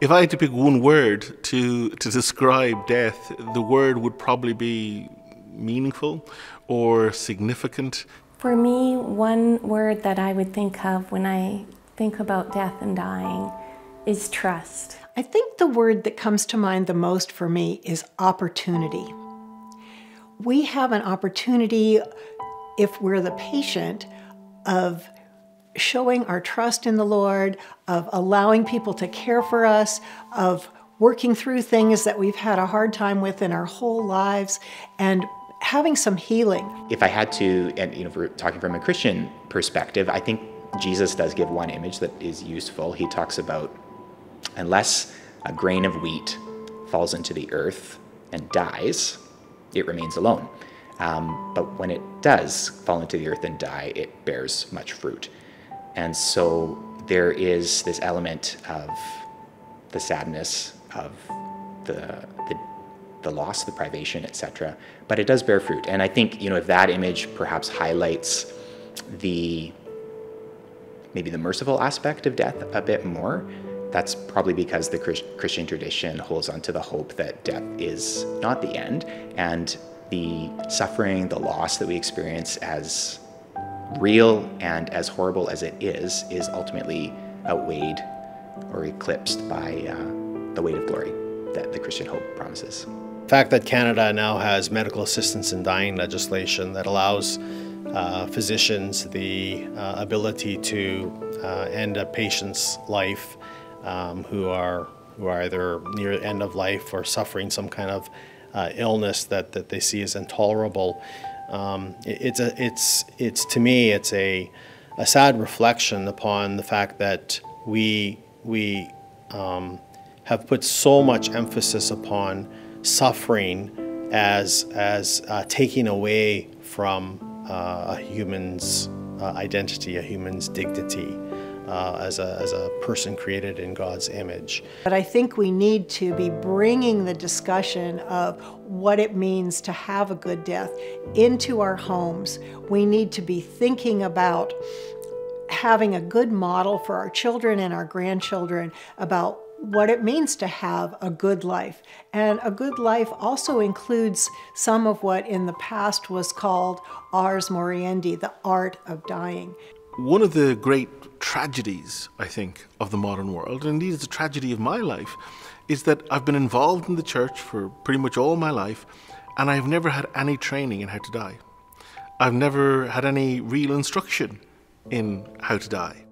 if I had to pick one word to to describe death, the word would probably be meaningful or significant. For me, one word that I would think of when I think about death and dying is trust. I think the word that comes to mind the most for me is opportunity. We have an opportunity, if we're the patient, of showing our trust in the Lord, of allowing people to care for us, of working through things that we've had a hard time with in our whole lives, and having some healing. If I had to, and you know, if we're talking from a Christian perspective, I think Jesus does give one image that is useful. He talks about unless a grain of wheat falls into the earth and dies, it remains alone. Um, but when it does fall into the earth and die, it bears much fruit. And so there is this element of the sadness of the, the, the loss, the privation, etc. But it does bear fruit. And I think, you know, if that image perhaps highlights the maybe the merciful aspect of death a bit more, that's probably because the Christian tradition holds on to the hope that death is not the end and the suffering, the loss that we experience as real and as horrible as it is, is ultimately outweighed or eclipsed by uh, the weight of glory that the Christian hope promises. The fact that Canada now has medical assistance in dying legislation that allows uh, physicians the uh, ability to uh, end a patient's life um, who are who are either near end of life or suffering some kind of uh, illness that, that they see as intolerable um, it, it's a it's it's to me it's a a sad reflection upon the fact that we we um, have put so much emphasis upon suffering as as uh, taking away from uh, a human's uh, identity, a human's dignity uh, as, a, as a person created in God's image. But I think we need to be bringing the discussion of what it means to have a good death into our homes. We need to be thinking about having a good model for our children and our grandchildren about what it means to have a good life. And a good life also includes some of what in the past was called ars moriendi, the art of dying. One of the great tragedies, I think, of the modern world, and indeed it's a tragedy of my life, is that I've been involved in the church for pretty much all my life, and I've never had any training in how to die. I've never had any real instruction in how to die.